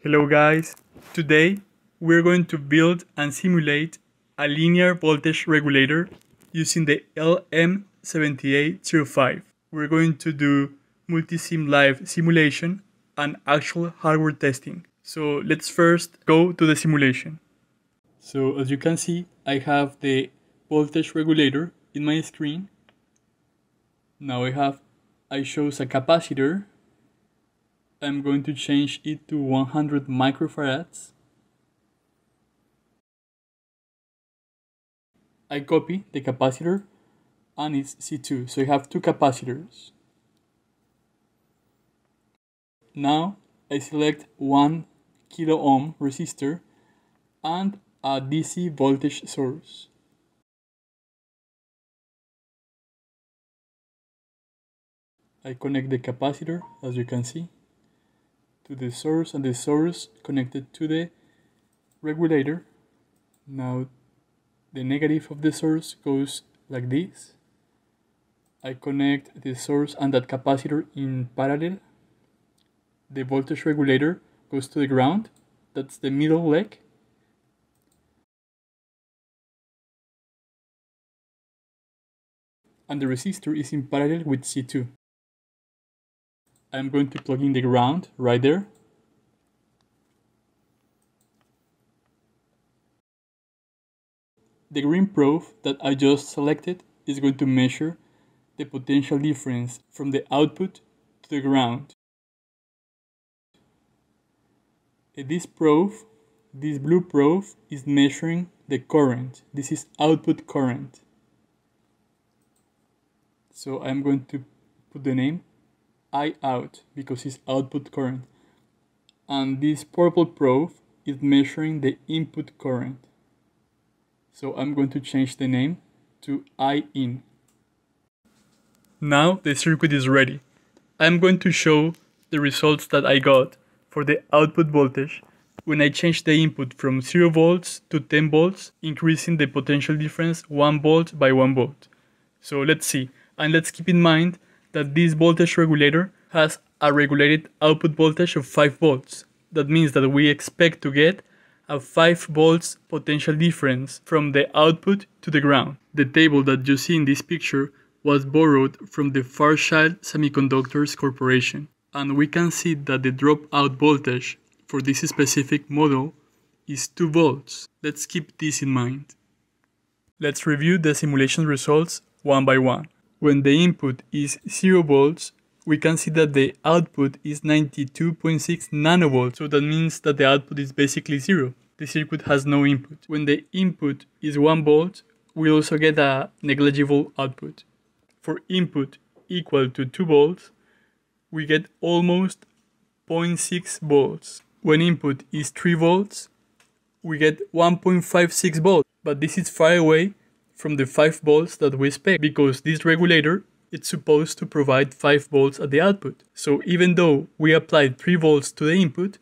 Hello guys, today we're going to build and simulate a linear voltage regulator using the LM7805. We're going to do Multisim Live simulation and actual hardware testing. So let's first go to the simulation. So as you can see, I have the voltage regulator in my screen. Now I have, I shows a capacitor I'm going to change it to 100 microfarads. I copy the capacitor and it's C2, so I have two capacitors. Now I select 1 kilo ohm resistor and a DC voltage source. I connect the capacitor as you can see to the source and the source connected to the regulator. Now the negative of the source goes like this. I connect the source and that capacitor in parallel. The voltage regulator goes to the ground. That's the middle leg. And the resistor is in parallel with C2. I'm going to plug in the ground right there. The green probe that I just selected is going to measure the potential difference from the output to the ground. This probe, this blue probe is measuring the current. This is output current. So I'm going to put the name I out because it's output current. And this purple probe is measuring the input current. So I'm going to change the name to I in. Now the circuit is ready. I'm going to show the results that I got for the output voltage when I change the input from 0 volts to 10 volts, increasing the potential difference 1 volt by 1 volt. So let's see, and let's keep in mind that this voltage regulator has a regulated output voltage of 5 volts. That means that we expect to get a 5 volts potential difference from the output to the ground. The table that you see in this picture was borrowed from the Fairchild Semiconductors Corporation and we can see that the dropout voltage for this specific model is 2 volts. Let's keep this in mind. Let's review the simulation results one by one. When the input is 0 volts, we can see that the output is 92.6 nanovolts, so that means that the output is basically zero. The circuit has no input. When the input is 1 volt, we also get a negligible output. For input equal to 2 volts, we get almost 0.6 volts. When input is 3 volts, we get 1.56 volts, but this is far away from the 5 volts that we expect because this regulator it's supposed to provide 5 volts at the output. So even though we applied 3 volts to the input,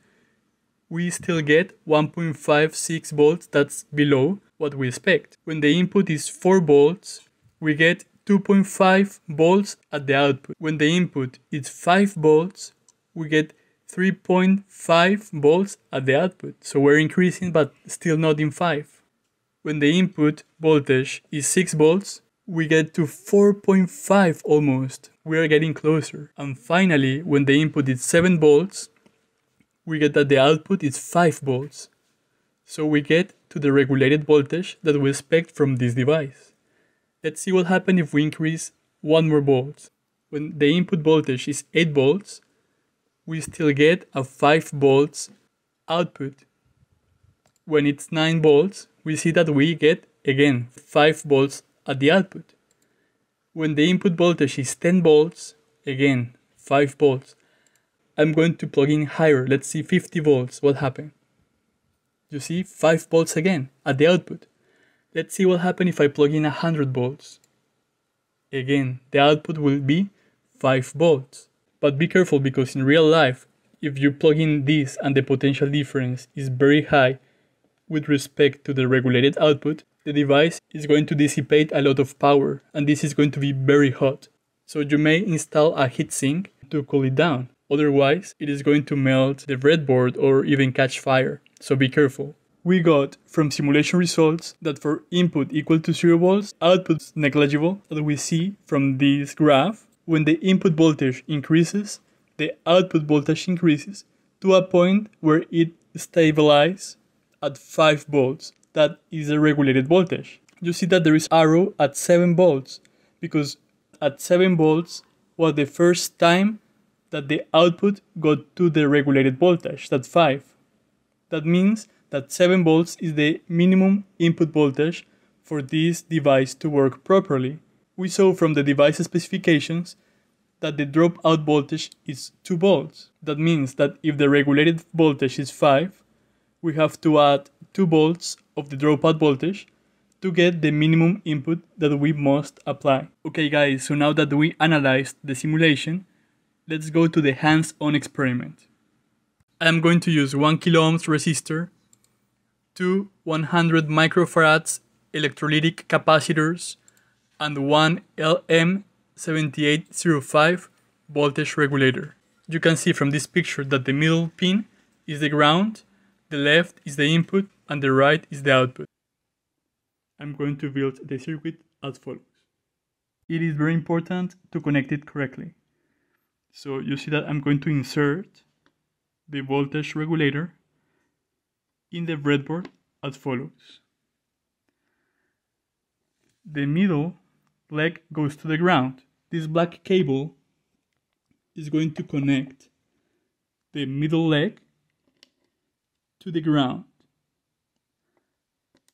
we still get 1.56 volts that's below what we expect. When the input is 4 volts, we get 2.5 volts at the output. When the input is 5 volts, we get 3.5 volts at the output. So we're increasing but still not in 5. When the input voltage is 6 volts, we get to 4.5 almost. We are getting closer. And finally, when the input is 7 volts, we get that the output is 5 volts. So we get to the regulated voltage that we expect from this device. Let's see what happens if we increase 1 more volt. When the input voltage is 8 volts, we still get a 5 volts output. When it's 9 volts, we see that we get, again, 5 volts at the output. When the input voltage is 10 volts, again, 5 volts. I'm going to plug in higher, let's see 50 volts, what happened? You see, 5 volts again, at the output. Let's see what happens if I plug in 100 volts. Again, the output will be 5 volts. But be careful because in real life, if you plug in this and the potential difference is very high, with respect to the regulated output, the device is going to dissipate a lot of power and this is going to be very hot. So you may install a heatsink to cool it down. otherwise it is going to melt the breadboard or even catch fire, so be careful. We got from simulation results that for input equal to 0 volts, output negligible, that we see from this graph. When the input voltage increases, the output voltage increases to a point where it stabilizes at 5 volts. That is a regulated voltage. You see that there is arrow at 7 volts because at 7 volts was the first time that the output got to the regulated voltage, that 5. That means that 7 volts is the minimum input voltage for this device to work properly. We saw from the device specifications that the dropout voltage is 2 volts. That means that if the regulated voltage is 5, we have to add 2 volts of the dropout voltage to get the minimum input that we must apply. Okay guys, so now that we analyzed the simulation, let's go to the hands-on experiment. I am going to use 1 kilo ohms resistor, two 100 microfarads electrolytic capacitors, and one LM7805 voltage regulator. You can see from this picture that the middle pin is the ground, the left is the input, and the right is the output. I'm going to build the circuit as follows. It is very important to connect it correctly. So you see that I'm going to insert the voltage regulator in the breadboard as follows. The middle leg goes to the ground. This black cable is going to connect the middle leg to the ground.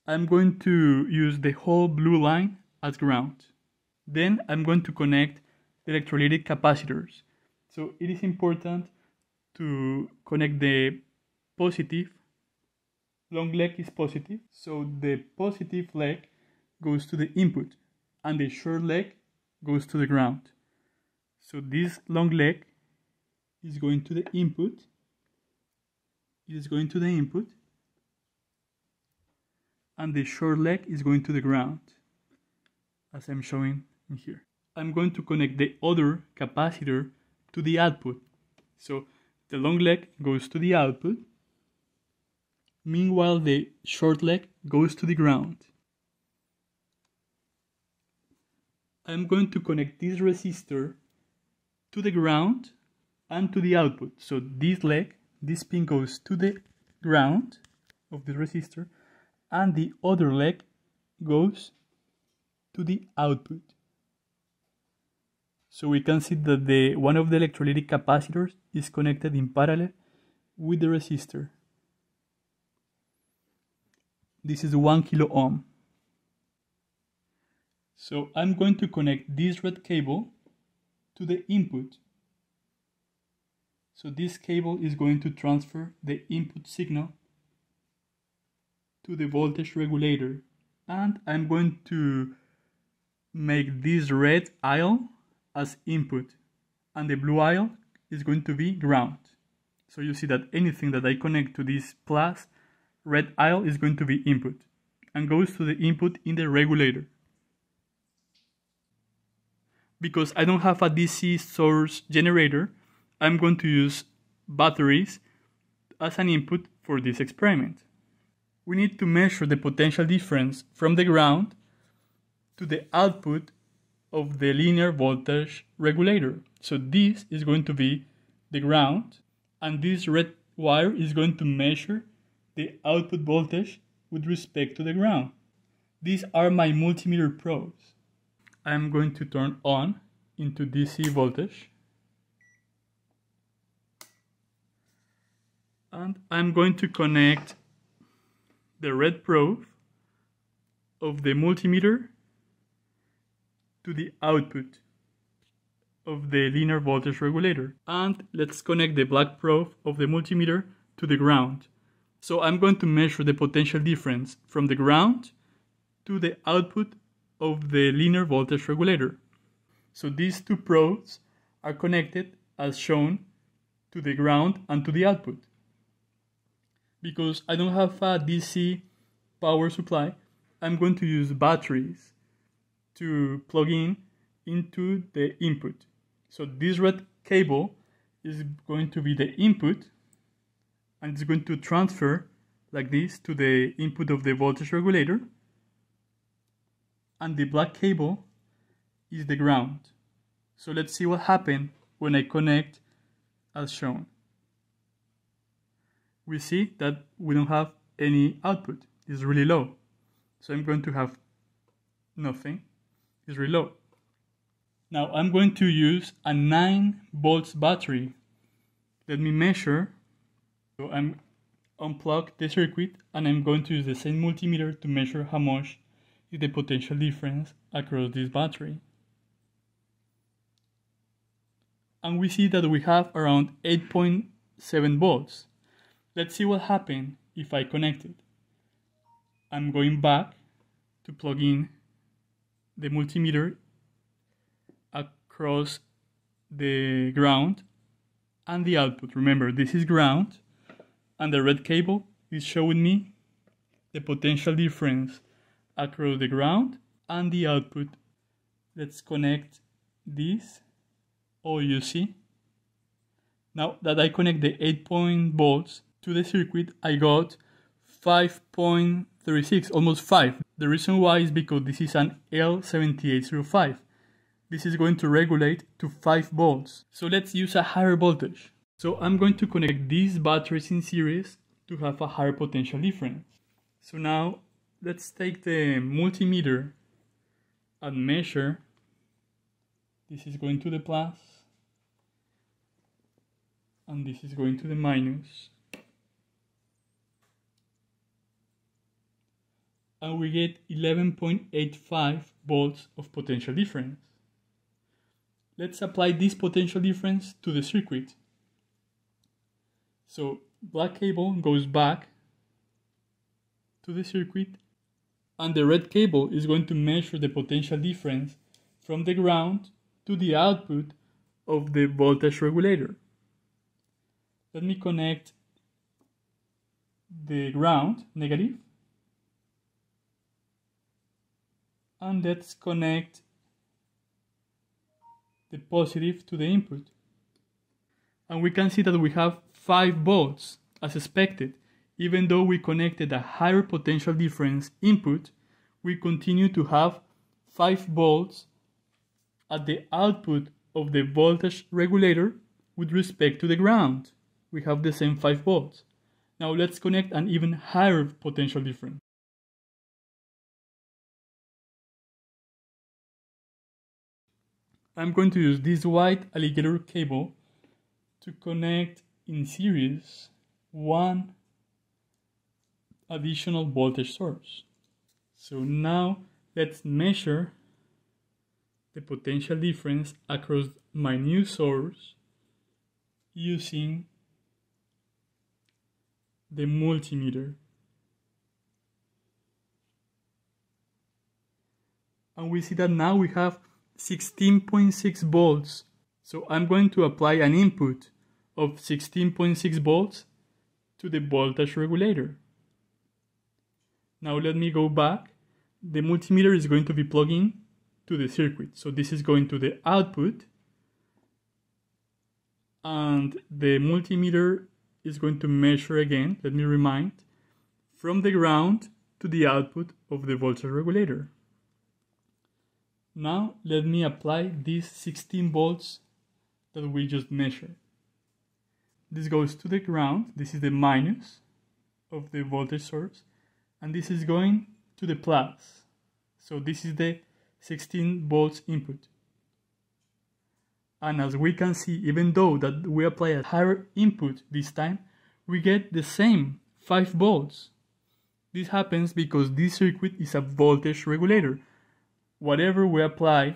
I'm going to use the whole blue line as ground. Then I'm going to connect the electrolytic capacitors. So it is important to connect the positive, long leg is positive, so the positive leg goes to the input and the short leg goes to the ground. So this long leg is going to the input, is going to the input, and the short leg is going to the ground, as I'm showing in here. I'm going to connect the other capacitor to the output. So the long leg goes to the output, meanwhile the short leg goes to the ground. I'm going to connect this resistor to the ground and to the output. So this leg, this pin goes to the ground of the resistor and the other leg goes to the output. So we can see that the one of the electrolytic capacitors is connected in parallel with the resistor. This is 1 kilo ohm. So I'm going to connect this red cable to the input. So this cable is going to transfer the input signal to the voltage regulator and I'm going to make this red aisle as input and the blue aisle is going to be ground. So you see that anything that I connect to this plus red aisle is going to be input and goes to the input in the regulator. Because I don't have a DC source generator, I'm going to use batteries as an input for this experiment. We need to measure the potential difference from the ground to the output of the linear voltage regulator. So this is going to be the ground and this red wire is going to measure the output voltage with respect to the ground. These are my multimeter probes. I'm going to turn on into DC voltage. And I'm going to connect the red probe of the multimeter to the output of the linear voltage regulator. And let's connect the black probe of the multimeter to the ground. So I'm going to measure the potential difference from the ground to the output of the linear voltage regulator. So these two probes are connected as shown to the ground and to the output. Because I don't have a DC power supply, I'm going to use batteries to plug in into the input. So this red cable is going to be the input and it's going to transfer like this to the input of the voltage regulator and the black cable is the ground. So let's see what happens when I connect as shown. We see that we don't have any output. It's really low. So I'm going to have nothing. It's really low. Now I'm going to use a 9 volts battery. Let me measure. So I'm unplug the circuit and I'm going to use the same multimeter to measure how much is the potential difference across this battery. And we see that we have around 8.7 volts. Let's see what happens if I connect it. I'm going back to plug in the multimeter across the ground and the output. Remember, this is ground and the red cable is showing me the potential difference across the ground and the output. Let's connect this Oh, you see. Now that I connect the 8 point volts to the circuit, I got 5.36, almost 5. The reason why is because this is an L7805. This is going to regulate to 5 volts. So let's use a higher voltage. So I'm going to connect these batteries in series to have a higher potential difference. So now let's take the multimeter and measure. This is going to the plus and this is going to the minus. And we get 11.85 volts of potential difference. Let's apply this potential difference to the circuit. So black cable goes back to the circuit and the red cable is going to measure the potential difference from the ground to the output of the voltage regulator. Let me connect the ground, negative, and let's connect the positive to the input. And we can see that we have 5 volts as expected. Even though we connected a higher potential difference input, we continue to have 5 volts at the output of the voltage regulator with respect to the ground we have the same 5 volts. Now let's connect an even higher potential difference. I'm going to use this white alligator cable to connect in series one additional voltage source. So now let's measure the potential difference across my new source using the multimeter. And we see that now we have 16.6 volts. So I'm going to apply an input of 16.6 volts to the voltage regulator. Now let me go back. The multimeter is going to be plugged in to the circuit. So this is going to the output and the multimeter is going to measure again, let me remind, from the ground to the output of the voltage regulator. Now let me apply these 16 volts that we just measured. This goes to the ground, this is the minus of the voltage source, and this is going to the plus. So this is the 16 volts input. And as we can see, even though that we apply a higher input this time, we get the same 5 volts. This happens because this circuit is a voltage regulator. Whatever we apply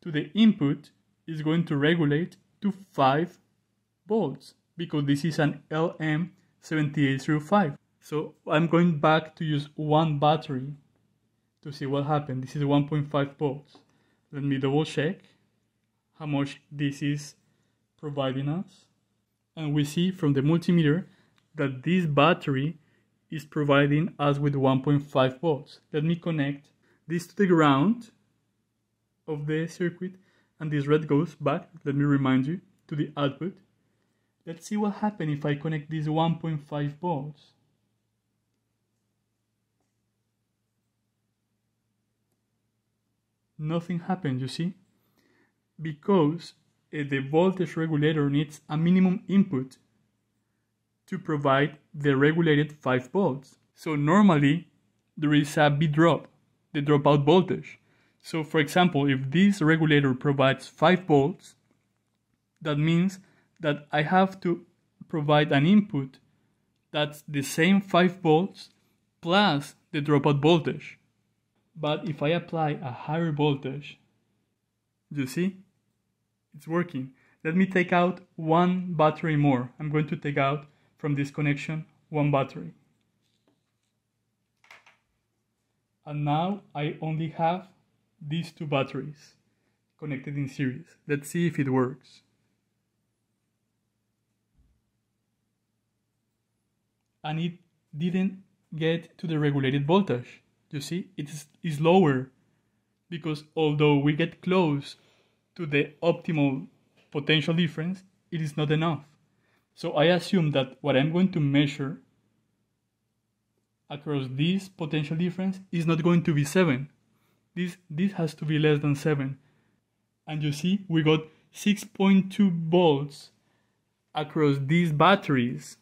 to the input is going to regulate to 5 volts because this is an LM7805. So I'm going back to use one battery to see what happened. This is 1.5 volts. Let me double check how much this is providing us. And we see from the multimeter that this battery is providing us with 1.5 volts. Let me connect this to the ground of the circuit and this red goes back, let me remind you, to the output. Let's see what happens if I connect these 1.5 volts. Nothing happens, you see? Because uh, the voltage regulator needs a minimum input to provide the regulated 5 volts. So normally there is a B drop, the dropout voltage. So for example, if this regulator provides 5 volts, that means that I have to provide an input that's the same 5 volts plus the dropout voltage. But if I apply a higher voltage, you see, it's working. Let me take out one battery more. I'm going to take out from this connection one battery. And now I only have these two batteries connected in series. Let's see if it works. And it didn't get to the regulated voltage. You see, it is, lower because although we get close to the optimal potential difference, it is not enough. So I assume that what I'm going to measure across this potential difference is not going to be 7. This, this has to be less than 7. And you see, we got 6.2 volts across these batteries.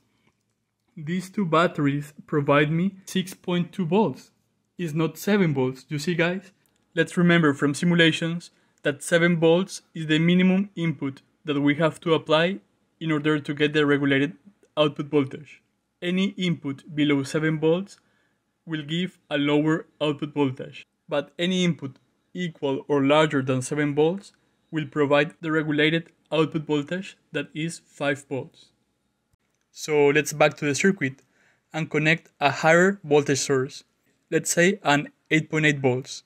These two batteries provide me 6.2 volts. It's not 7 volts. You see, guys? Let's remember from simulations that 7 volts is the minimum input that we have to apply in order to get the regulated output voltage. Any input below 7 volts will give a lower output voltage, but any input equal or larger than 7 volts will provide the regulated output voltage that is 5 volts. So let's back to the circuit and connect a higher voltage source, let's say an 8.8 volts.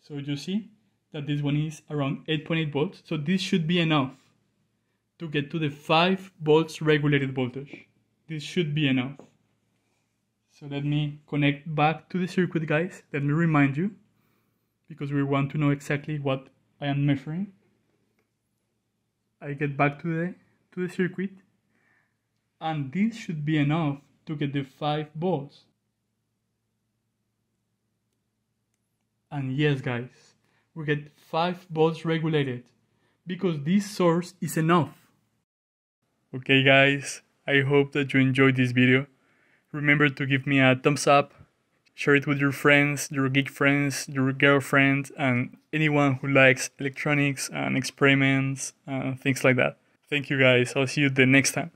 So you see that this one is around 8.8 volts. So this should be enough to get to the 5 volts regulated voltage. This should be enough. So let me connect back to the circuit guys. Let me remind you because we want to know exactly what I am measuring. I get back to the to the circuit and this should be enough to get the 5 volts. And yes guys, we get 5 volts regulated because this source is enough. Okay guys, I hope that you enjoyed this video. Remember to give me a thumbs up, share it with your friends, your geek friends, your girlfriend, and anyone who likes electronics and experiments and things like that. Thank you guys, I'll see you the next time.